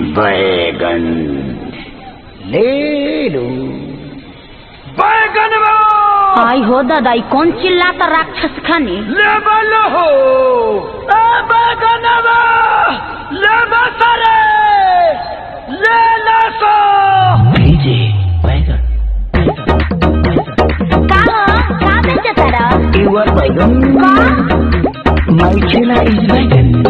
बैगन। ले लो। बैगन आई हो दादा ई कौन चिल्लाता राक्षस खानी? ले बलो हो। ए बैगन ले बसरे ले ले सो। भेजे बैगन। का हो का बेचे तारा? युवर बैगन। का माई चेला इज़ बैगन।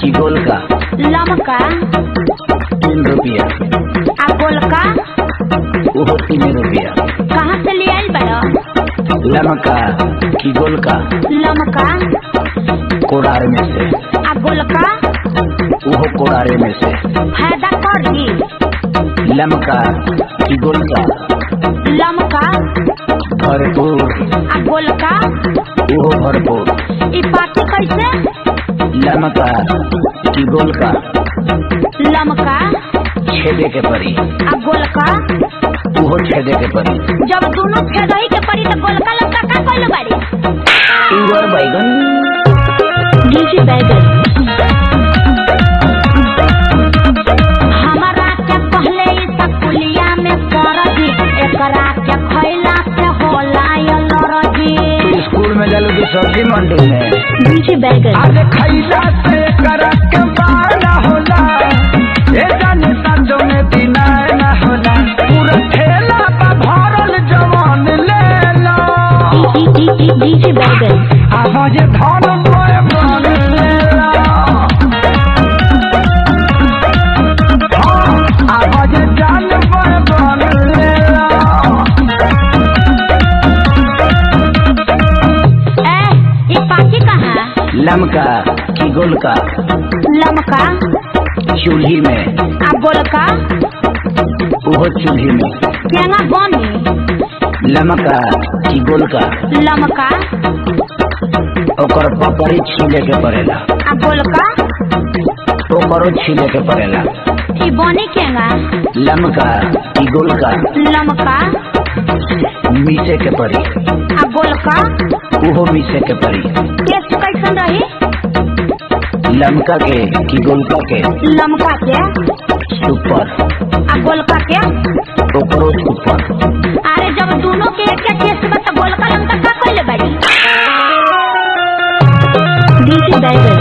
की गोल का लमका तीन रुपया आ गोलका वो तीन रुपया कहाँ से ले आइल बड़ा लमका की गोल का लमका कोड़ार में से आ गोलका वो कोड़ारे में से फ़ायदा कर दी लमका की गोल का लमका भरपूर आ गोलका वो भरपूर ई पार्टी कैसे लमका की गोल का लमका। छेदे के परी। आ गोलका। वो छेदे के परी। जब दोनों फेदही के पड़ी तो गोलका लमका का कइल बाड़ी युवर बैगन। डीजे बैगन। हमारा के पहले ई सकुलिया में कर दी एकरा के खैला से होला ये लरजी स्कूल में डालू की सब्ज़ी मंडी में? डीजे बैगन आज खैला से करक बाना होला। ए जाने संजो में दिना ना होला। पूरा ठेला पा भरल जवान ले लो। डीजे बैगन आवाज़ धन की का लमका। चूल्ही में। आ गोलका वो चूल्ही में। केना बनी? लमका की गोल का लमका। ओकर पपड़ी छीले के पड़ेला। आ गोलका ओकरो छीले के पड़ेला। ई बनी केना? लमका की गोल का लमका। मीसे के पड़ी। आ गोलका वो मीसे के पड़ी। लमका के की गोलका के लमका के सुपर। आ गोलका के ओकरो सुपर। अरे जब दोनों के एक टेस्ट बा तो गोलका लमका का कइले बाड़ी डीजे बैगन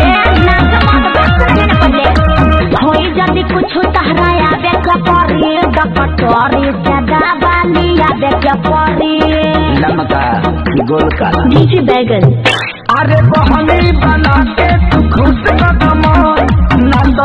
ए नाच मत बस रहे ना पहले होई जल्दी कुछ तहराया बे कपरी डकटोरी से दाबाली या बे लमका की गोल बैगन अरे बहनी बना के तू खुश कदम नंद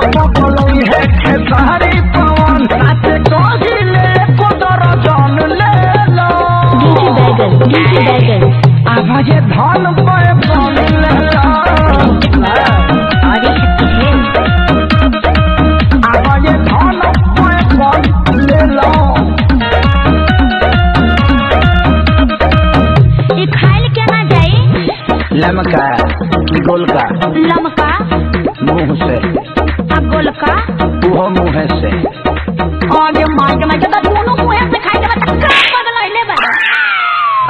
लमका की गोल का। लमका मुँह से। आ गोलका वो मुँह से। आगे मार के मैं कहता दोनों मुँह से खाई के बता का बदलाइले बा।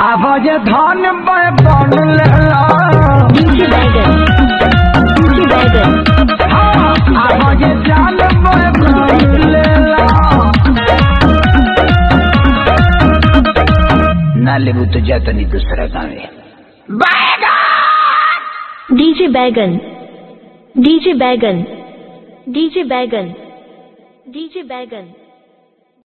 आवाज़ धन पे बन ले लो। डीजे बैगन डीजे बैगन हाँ, आवाज़ जान पे बन ले लो। ना लेबू तो जाता नहीं दूसरा गाँव। डीजे बैगन डीजे बैगन डीजे बैगन डीजे बैगन।